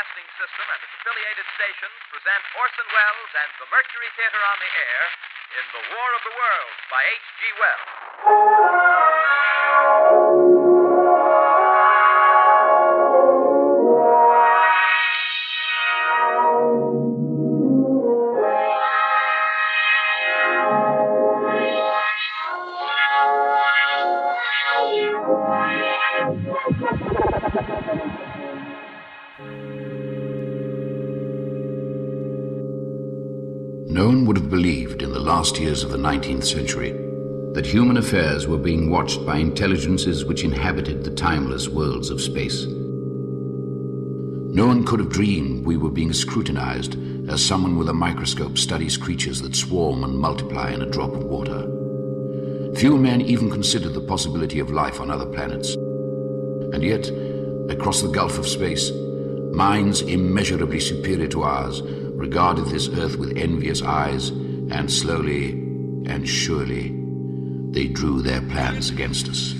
Broadcasting System and its affiliated stations present Orson Welles and the Mercury Theater on the air in The War of the Worlds by H.G. Wells. No one would have believed in the last years of the 19th century that human affairs were being watched by intelligences which inhabited the timeless worlds of space. No one could have dreamed we were being scrutinized as someone with a microscope studies creatures that swarm and multiply in a drop of water. Few men even considered the possibility of life on other planets. And yet, across the gulf of space, minds immeasurably superior to ours regarded this earth with envious eyes, and slowly and surely they drew their plans against us.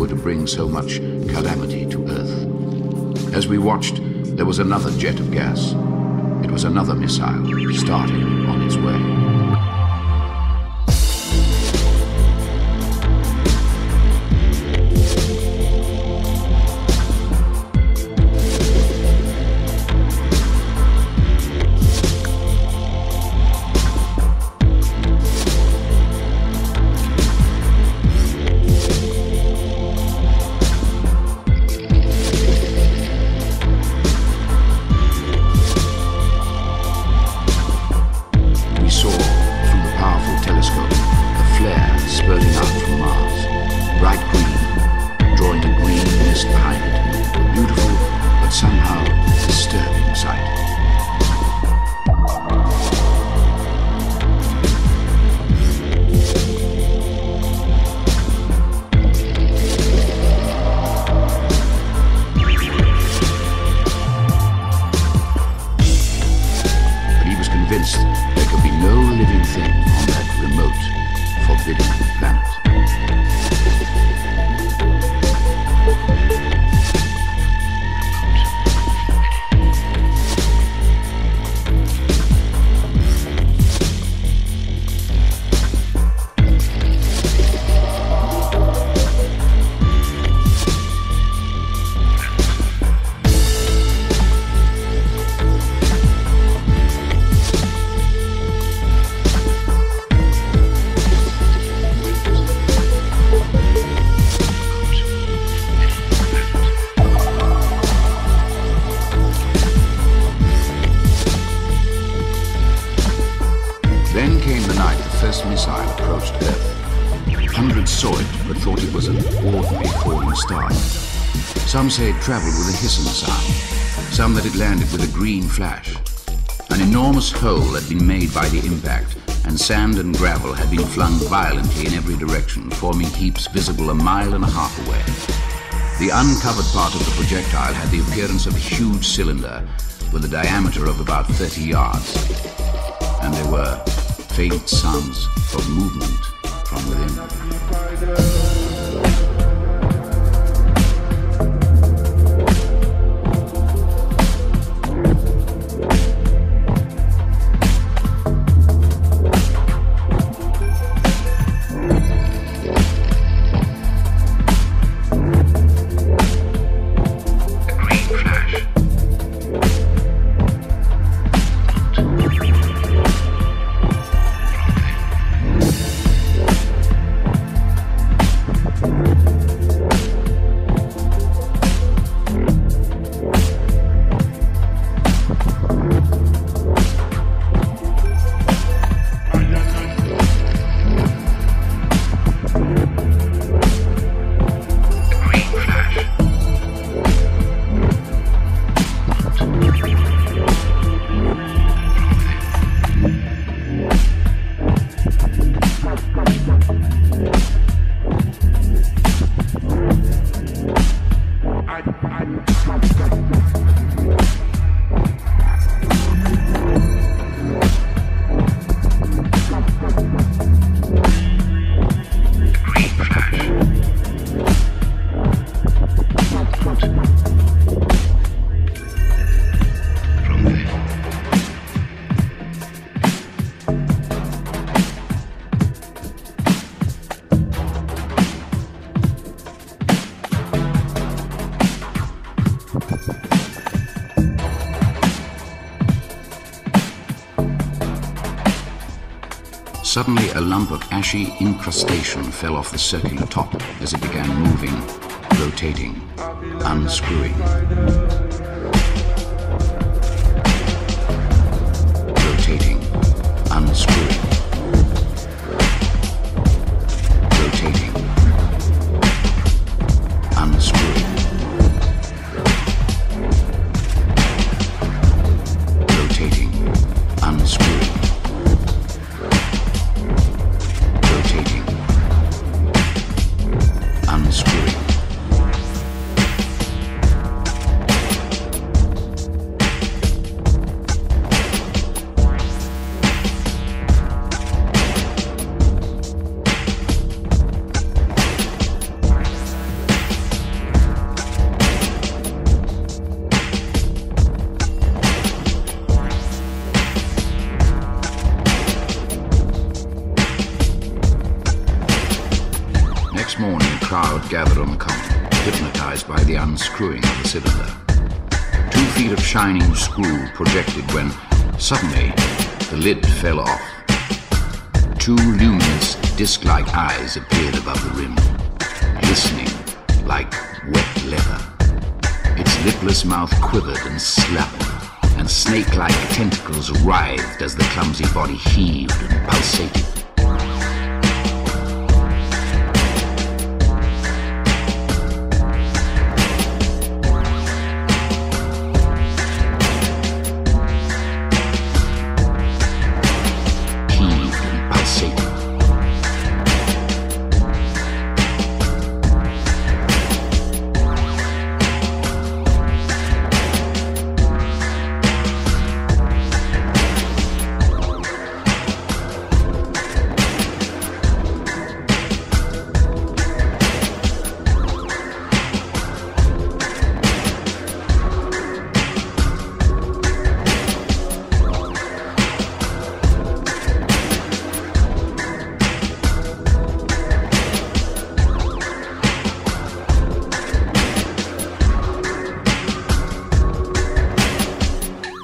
Were to bring so much calamity to Earth. As we watched, there was another jet of gas. It was another missile starting on its traveled with a hissing sound, some that it landed with a green flash. An enormous hole had been made by the impact, and sand and gravel had been flung violently in every direction, forming heaps visible a mile and a half away. The uncovered part of the projectile had the appearance of a huge cylinder with a diameter of about 30 yards, and there were faint sounds of movement from within. Suddenly, a lump of ashy incrustation fell off the circular top as it began moving, rotating, unscrewing. Projected when, suddenly, the lid fell off. Two luminous, disc-like eyes appeared above the rim, glistening like wet leather. Its lipless mouth quivered and slapped, and snake-like tentacles writhed as the clumsy body heaved and pulsated.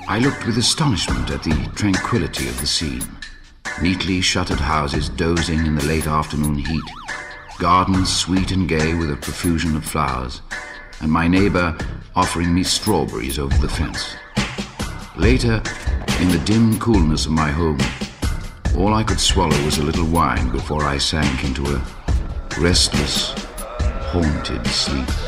I looked with astonishment at the tranquility of the scene. Neatly shuttered houses dozing in the late afternoon heat, gardens sweet and gay with a profusion of flowers, and my neighbor offering me strawberries over the fence. Later, in the dim coolness of my home, all I could swallow was a little wine before I sank into a restless, haunted sleep.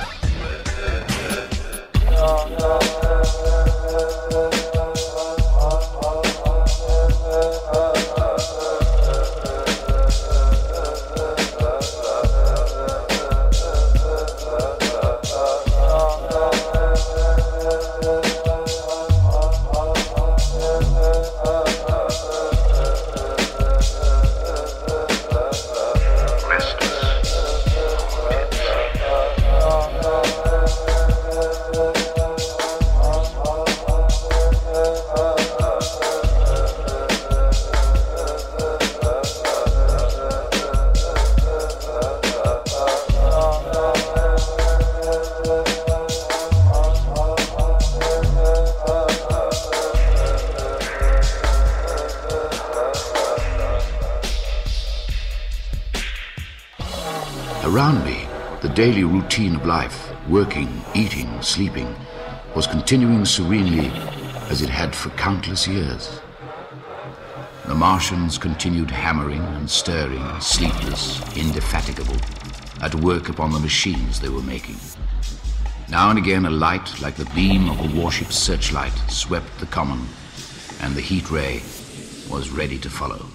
daily routine of life, working, eating, sleeping, was continuing serenely as it had for countless years. The Martians continued hammering and stirring, sleepless, indefatigable, at work upon the machines they were making. Now and again, a light, like the beam of a warship's searchlight, swept the common, and the heat ray was ready to follow.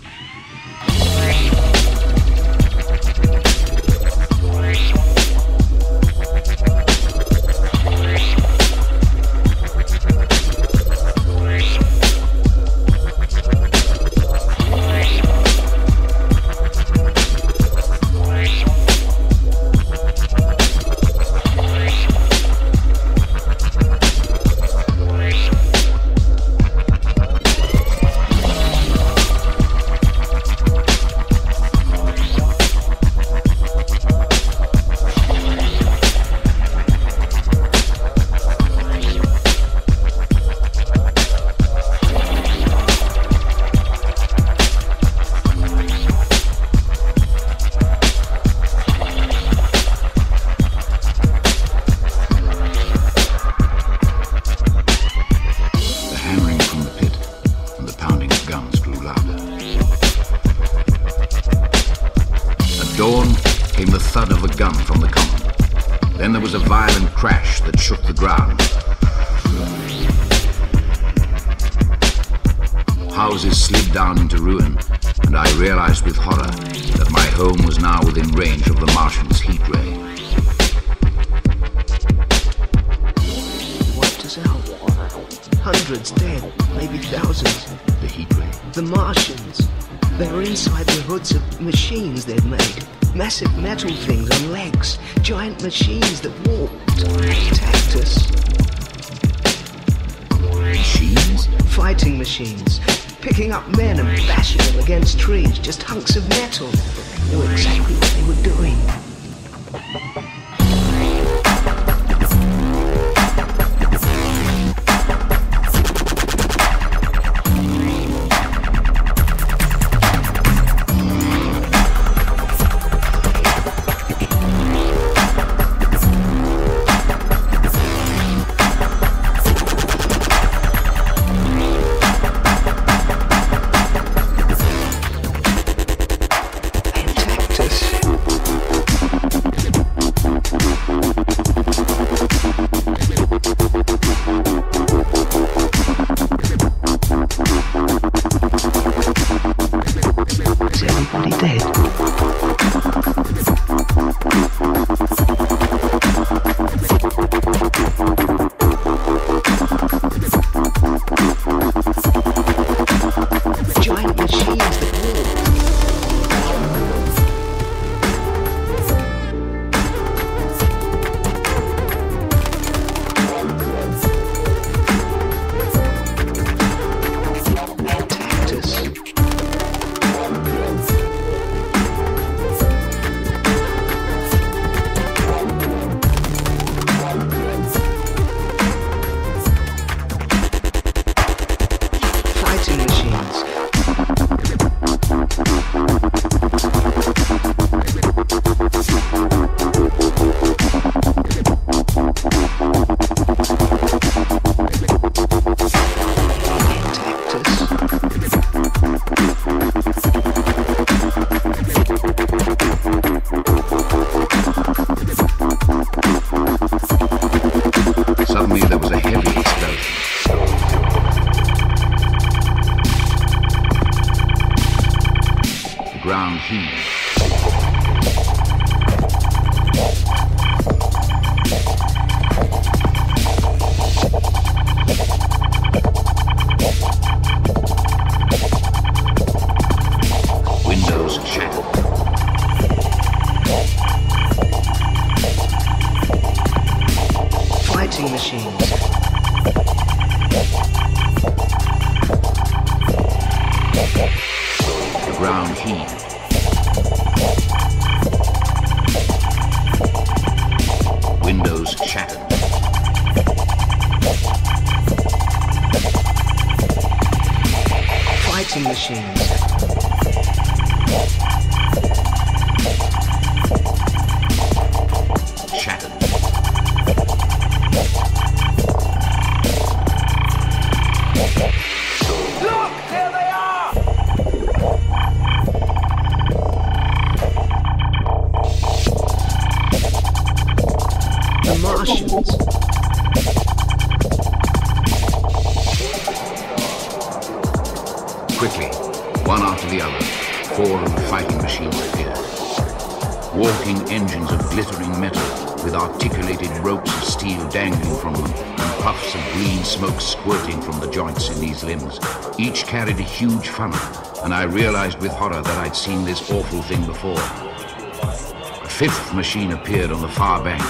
realized with horror that I'd seen this awful thing before. A fifth machine appeared on the far bank.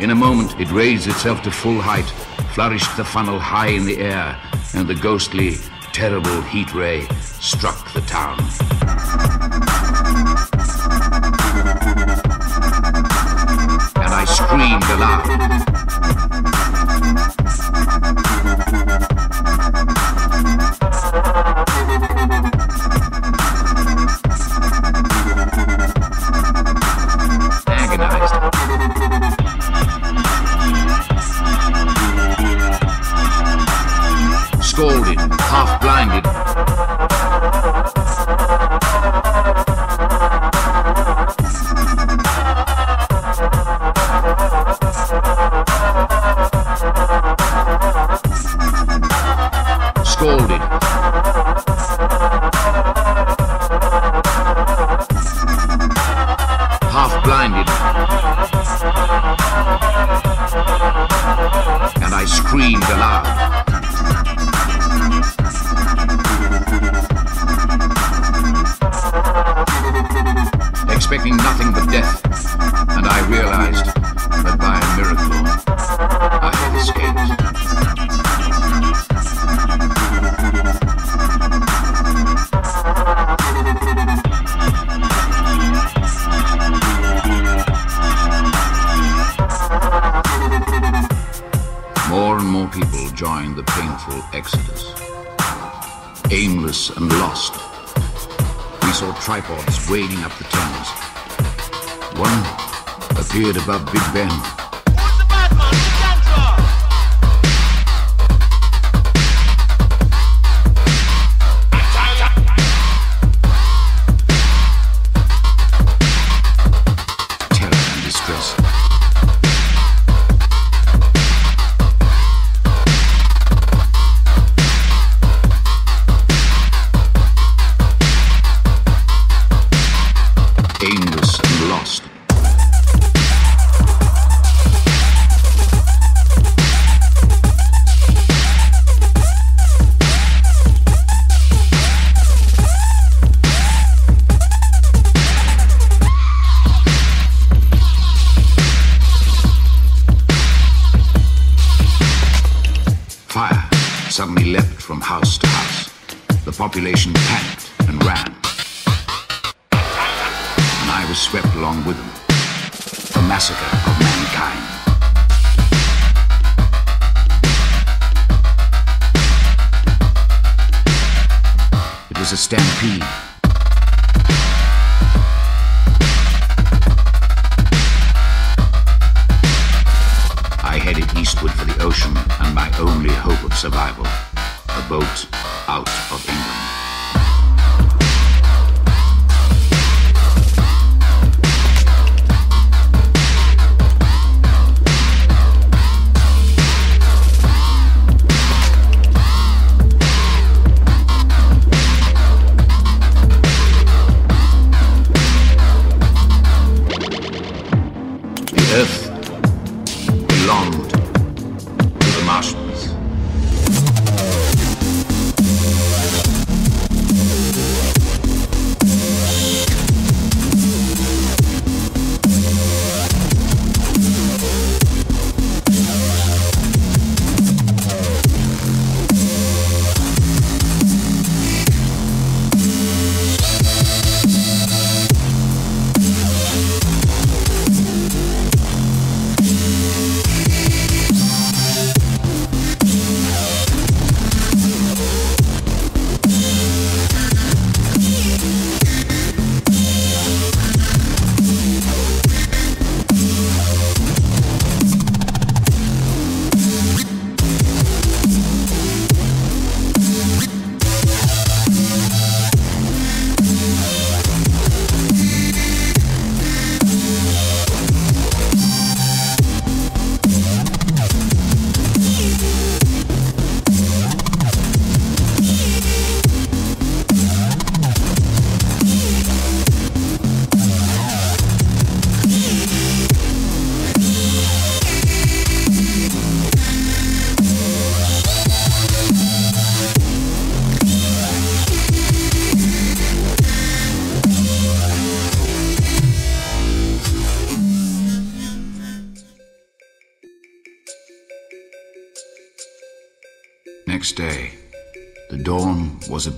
In a moment, it raised itself to full height, flourished the funnel high in the air, and the ghostly, terrible heat ray struck population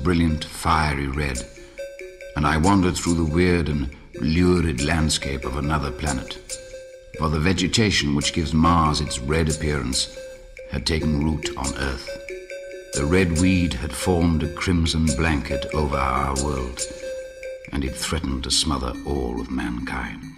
brilliant, fiery red, and I wandered through the weird and lurid landscape of another planet. For the vegetation which gives Mars its red appearance had taken root on Earth. The red weed had formed a crimson blanket over our world, and it threatened to smother all of mankind.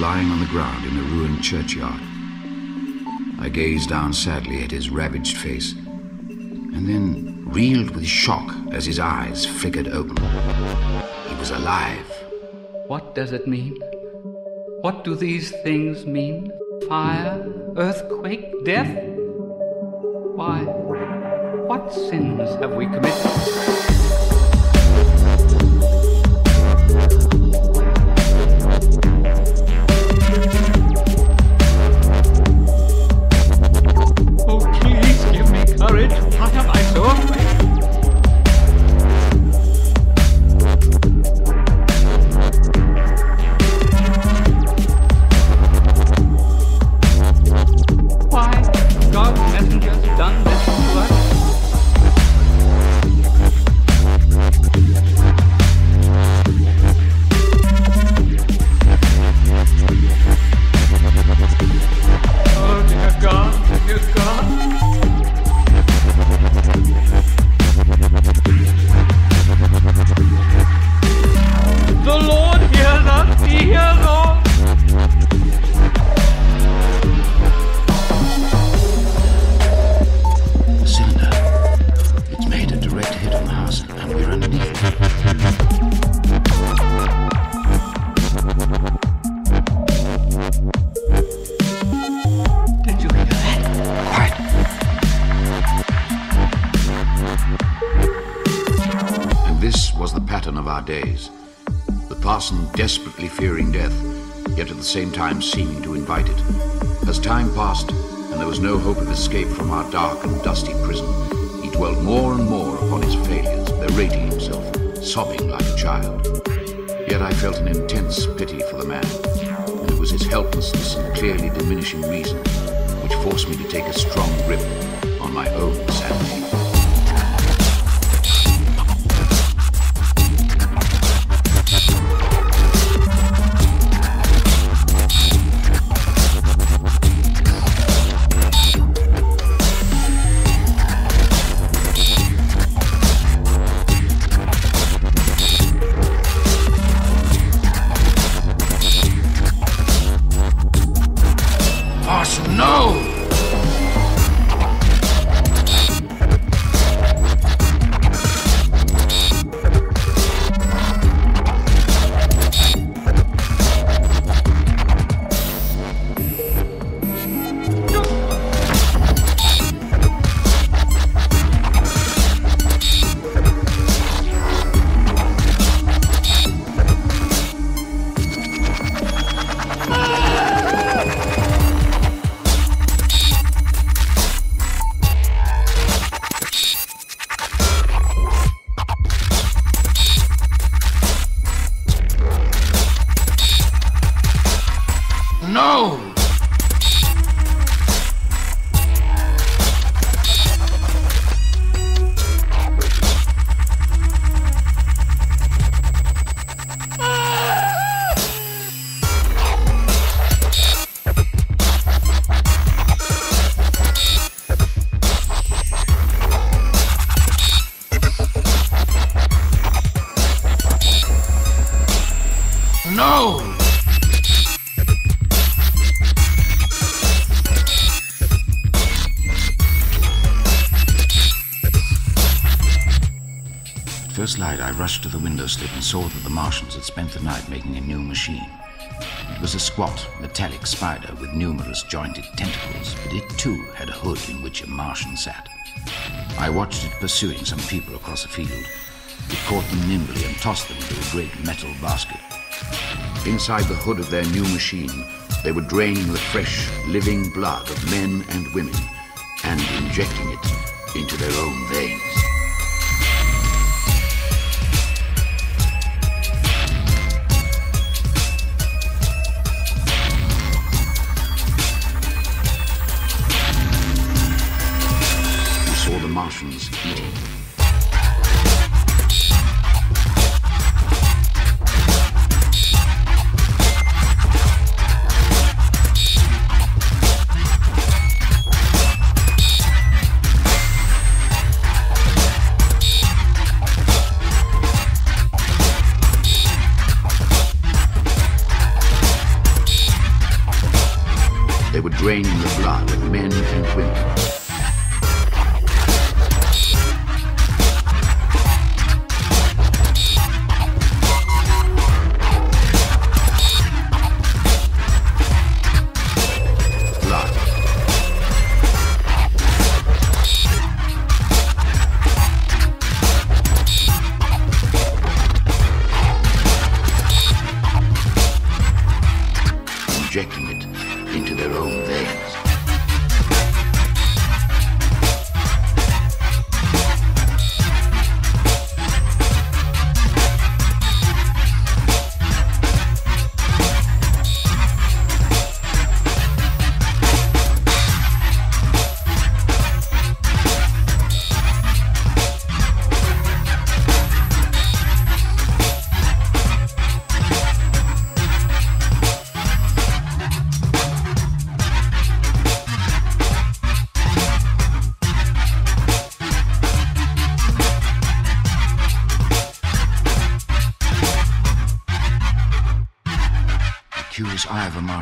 Lying on the ground in a ruined churchyard. I gazed down sadly at his ravaged face, and then reeled with shock as his eyes flickered open. He was alive. What does it mean? What do these things mean? Fire, earthquake, death? Why? What sins have we committed? Time seeming to invite it. As time passed, and there was no hope of escape from our dark and dusty prison, he dwelt more and more upon his failures, berating himself, sobbing like a child. Yet I felt an intense pity for the man, and it was his helplessness and clearly diminishing reason which forced me to take a strong grip on my own sanity. Window and saw that the Martians had spent the night making a new machine. It was a squat, metallic spider with numerous jointed tentacles, but it too had a hood in which a Martian sat. I watched it pursuing some people across a field. It caught them nimbly and tossed them into a great metal basket. Inside the hood of their new machine, they were draining the fresh, living blood of men and women and injecting it into their own the men and women.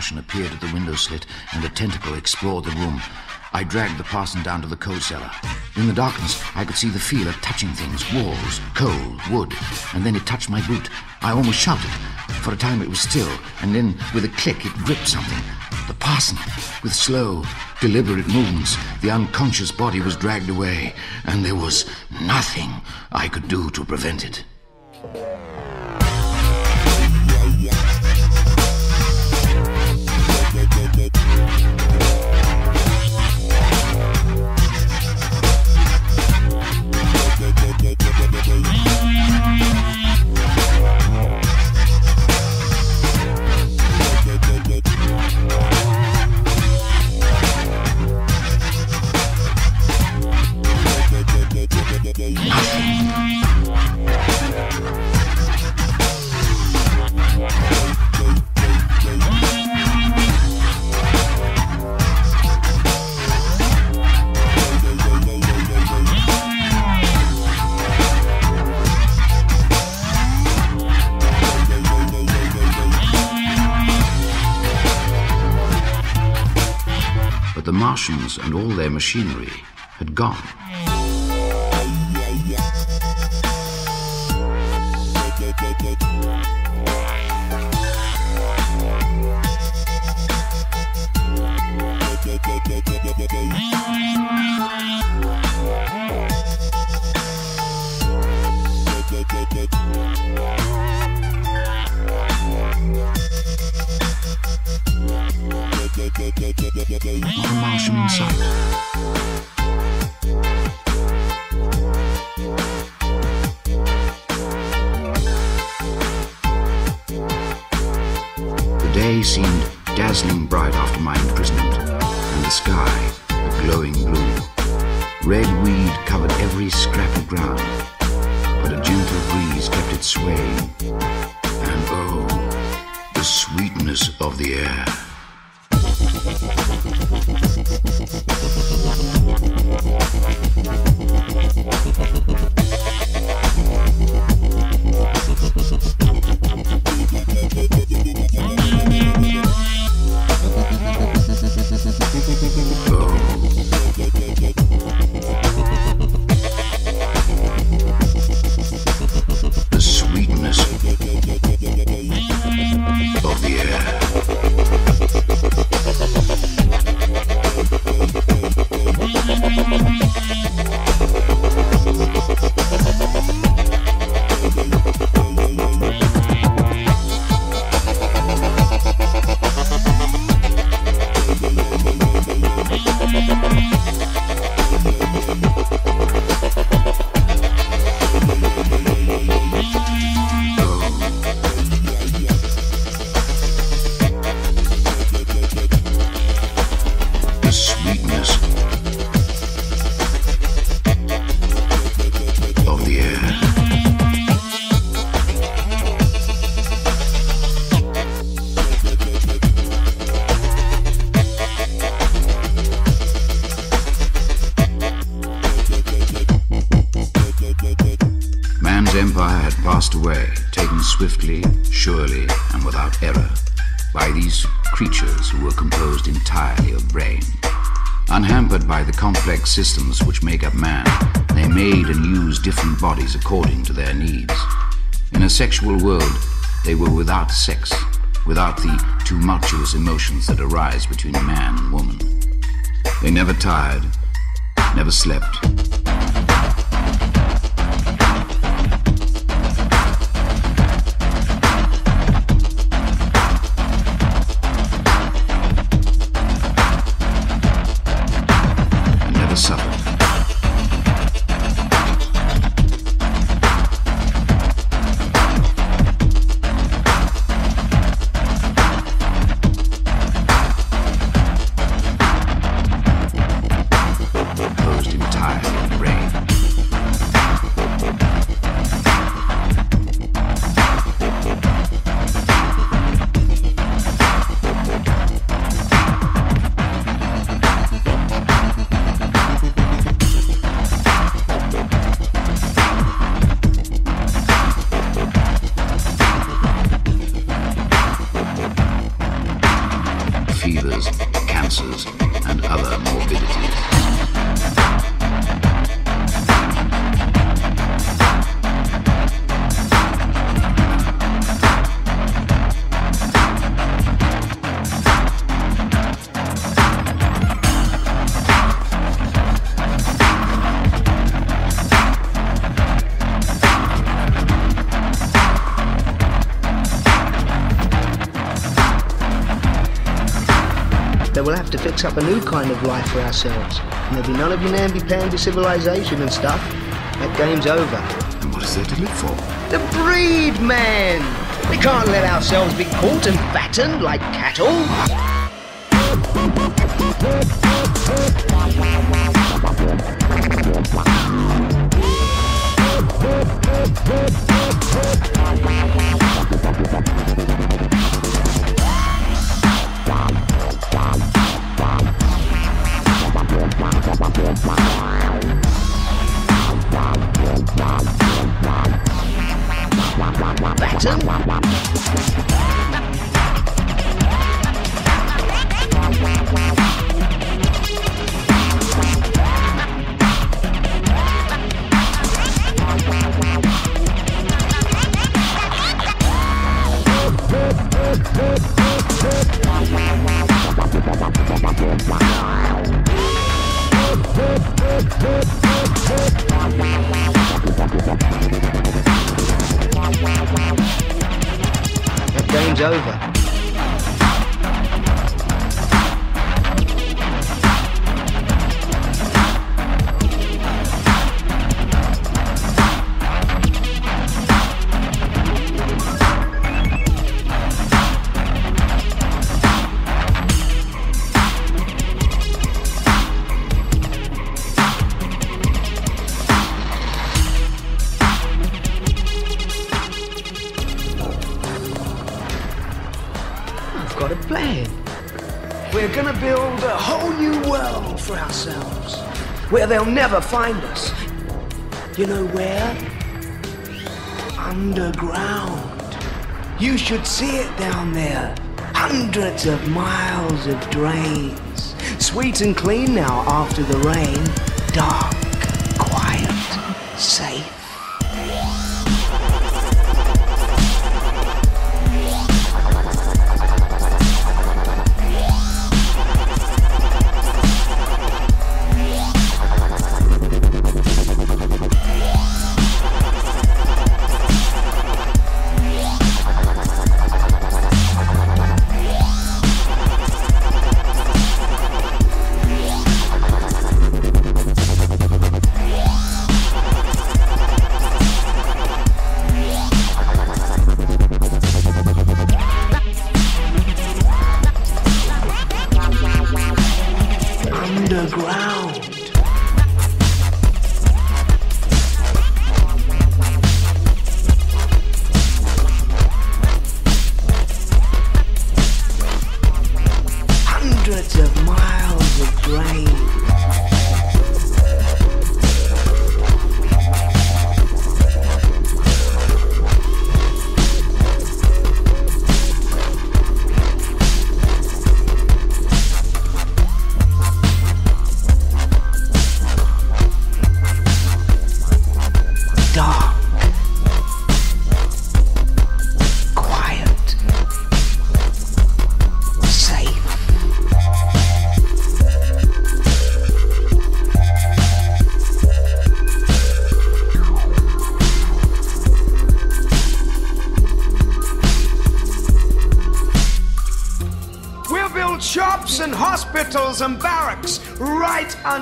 Martian appeared at the window slit, and a tentacle explored the room. I dragged the parson down to the coal cellar. In the darkness, I could see the feeler touching things walls, coal, wood, and then it touched my boot. I almost shouted. For a time it was still, and then, with a click, it gripped something. The parson, with slow, deliberate movements, the unconscious body was dragged away, and there was nothing I could do to prevent it. And all their machinery had gone. Complex systems which make up man, they made and used different bodies according to their needs. In a sexual world, they were without sex, without the tumultuous emotions that arise between man and woman. They never tired, never slept, and have to fix up a new kind of life for ourselves. And there'll be none of your namby-pamby civilization and stuff. That game's over. And what is there to live for? The breed, man! We can't let ourselves be caught and fattened like cattle. Wow, wow. That game's over. Where they'll never find us. You know where? Underground. You should see it down there. Hundreds of miles of drains. Sweet and clean now after the rain. Dark,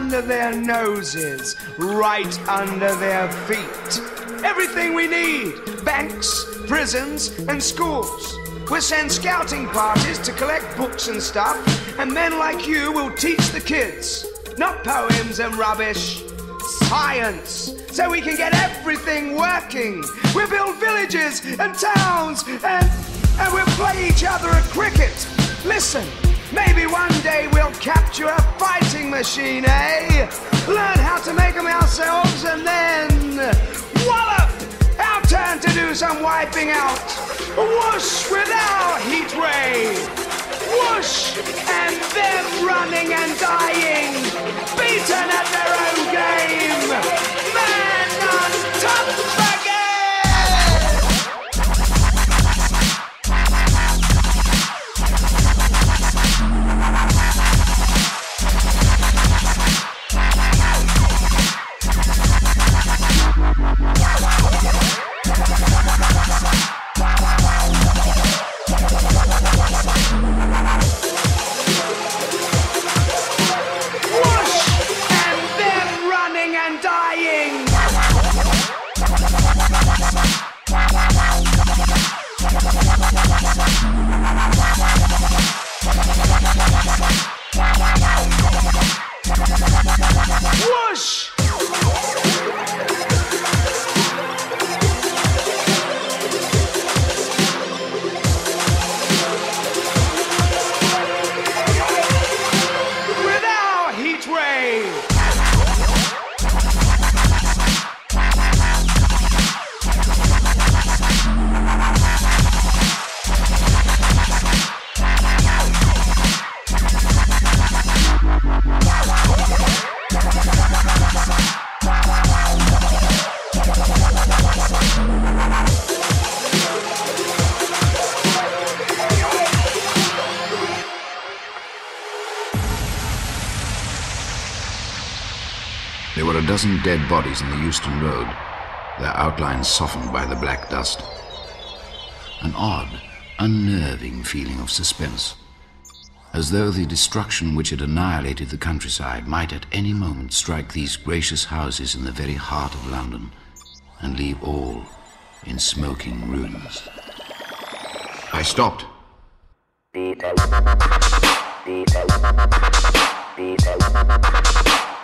under their noses, right under their feet. Everything we need banks, prisons, and schools. We'll send scouting parties to collect books and stuff, and men like you will teach the kids. Not poems and rubbish, science, so we can get everything working. We'll build villages and towns, and, and we'll play each other at cricket. Listen, maybe one day we'll capture a fighting machine, eh? Learn how to make them ourselves, and then wallop! Our turn to do some wiping out. Whoosh with our heat ray. Whoosh! And them running and dying, beaten at their own dead bodies in the Euston Road, their outlines softened by the black dust. An odd, unnerving feeling of suspense, as though the destruction which had annihilated the countryside might at any moment strike these gracious houses in the very heart of London and leave all in smoking ruins. I stopped. I felt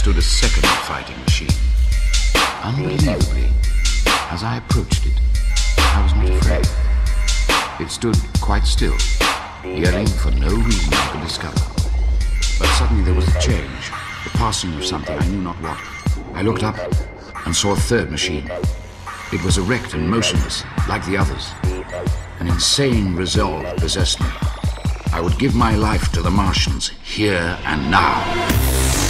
stood a second fighting machine. Unbelievably, as I approached it, I was not afraid. It stood quite still, yelling for no reason I could discover. But suddenly there was a change, the passing of something I knew not what. I looked up and saw a third machine. It was erect and motionless, like the others. An insane resolve possessed me. I would give my life to the Martians, here and now.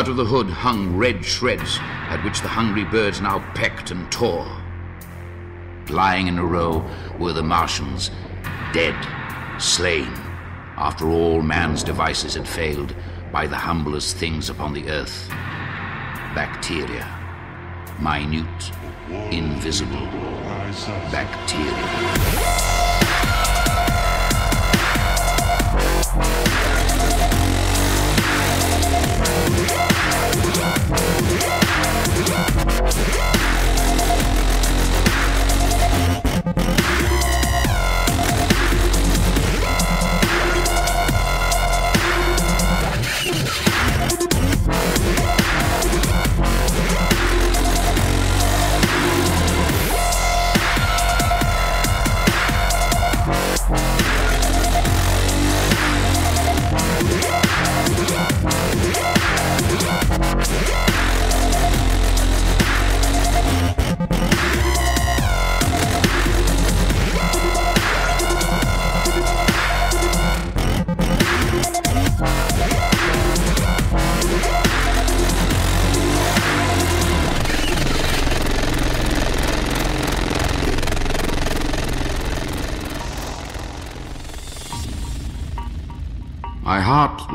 Out of the hood hung red shreds at which the hungry birds now pecked and tore. Lying in a row were the Martians, dead, slain, after all man's devices had failed by the humblest things upon the earth. Bacteria. Minute, invisible bacteria. My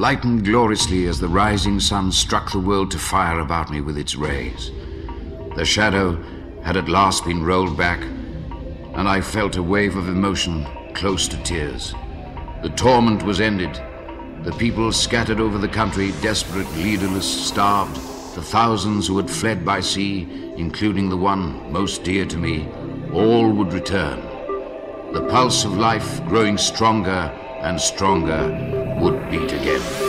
lightened gloriously as the rising sun struck the world to fire about me with its rays. The shadow had at last been rolled back, and I felt a wave of emotion close to tears. The torment was ended. The people scattered over the country, desperate, leaderless, starved, the thousands who had fled by sea, including the one most dear to me, all would return. the pulse of life growing stronger and stronger would beat again.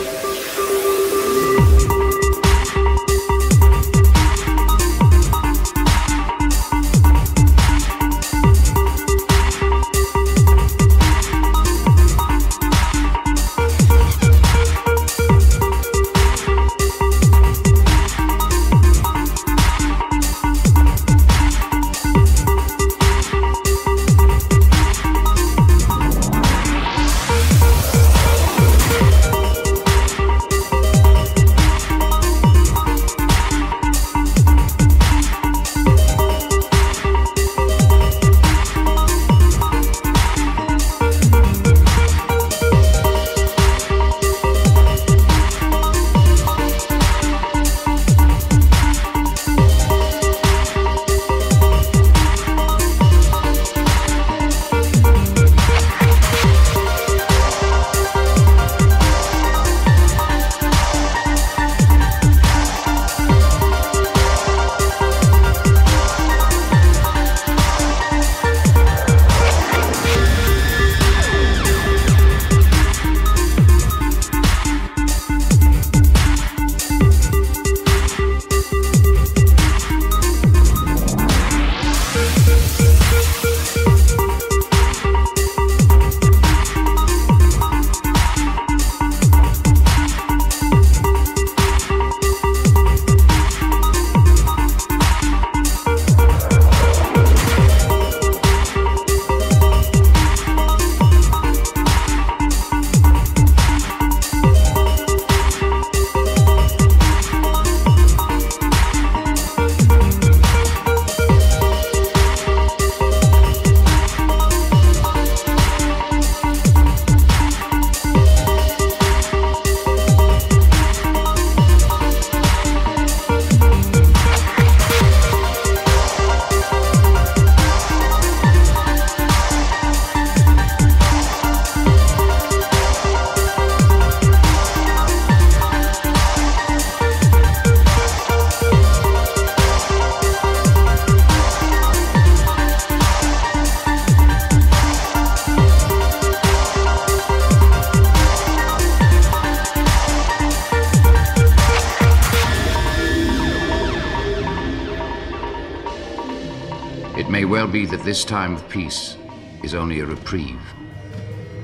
This time of peace is only a reprieve.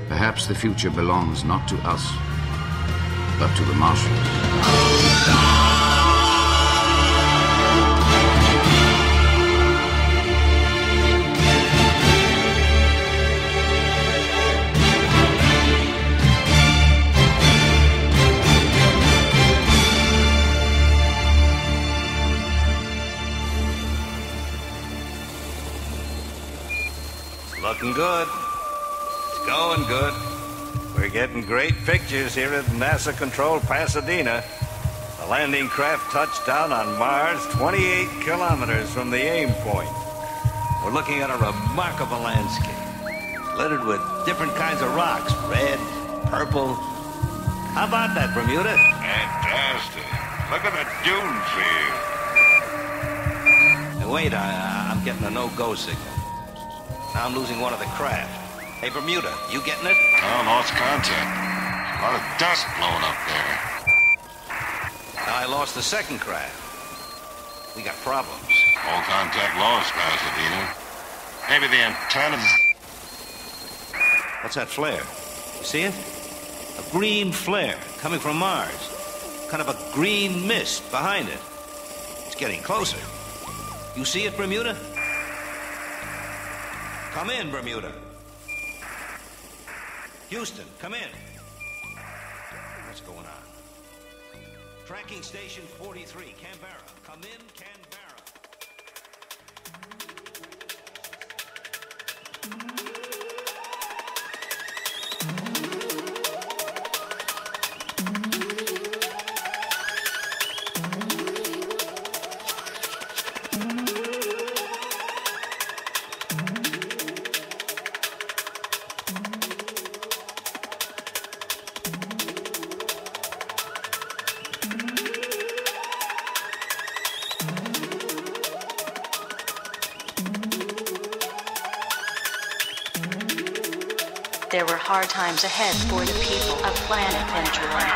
Perhaps the future belongs not to us, but to the Martians. Looking good. It's going good. We're getting great pictures here at NASA controlled Pasadena. The landing craft touched down on Mars 28 kilometers from the aim point. We're looking at a remarkable landscape, littered with different kinds of rocks red, purple. How about that, Bermuda? Fantastic. Look at the dune field. Hey, wait, I, I'm getting a no go signal. Now I'm losing one of the craft. Hey, Bermuda, you getting it? Oh, lost contact. A lot of dust blowing up there. Now I lost the second craft. We got problems. All contact lost, Pasadena. Maybe the antennas. What's that flare? You see it? A green flare coming from Mars. Kind of a green mist behind it. It's getting closer. You see it, Bermuda? Come in, Bermuda. Houston, come in. What's going on? Tracking station 43, Canberra. Come in, Canberra. There were hard times ahead for the people of planet Ventura.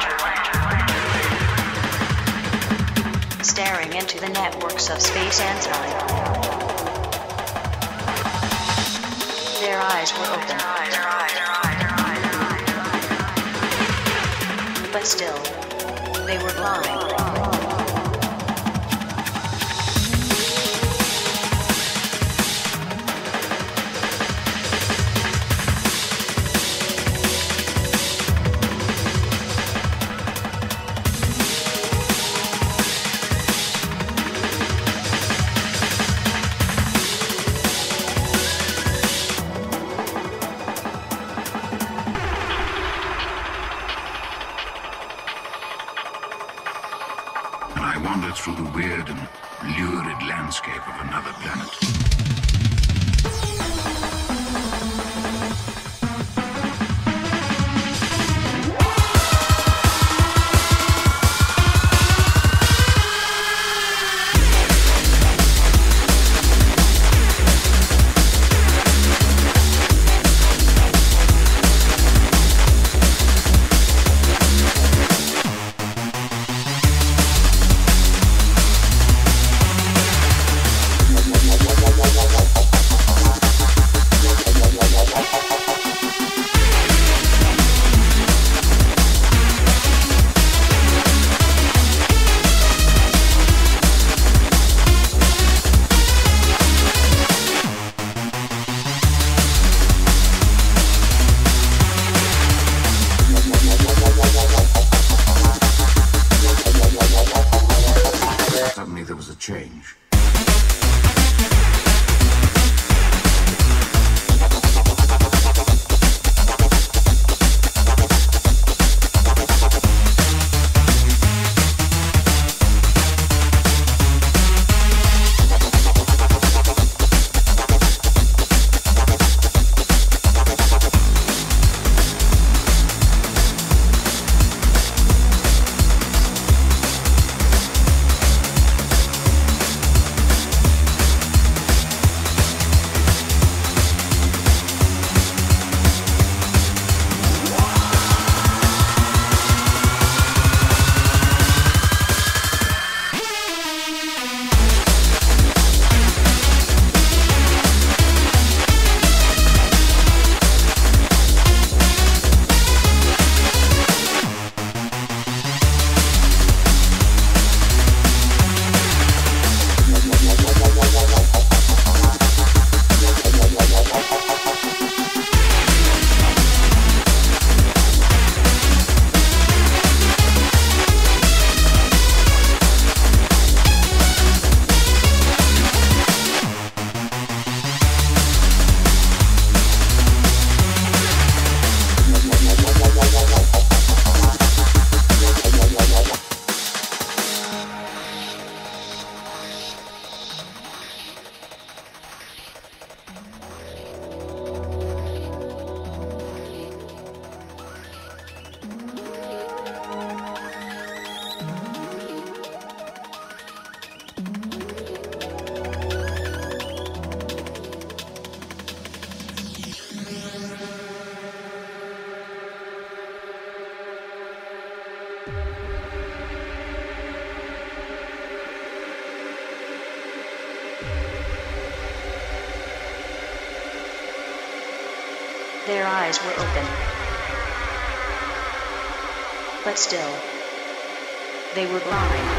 Staring into the networks of space and time. Their eyes were open. But still, they were blind. Eyes were open. But still, they were blind.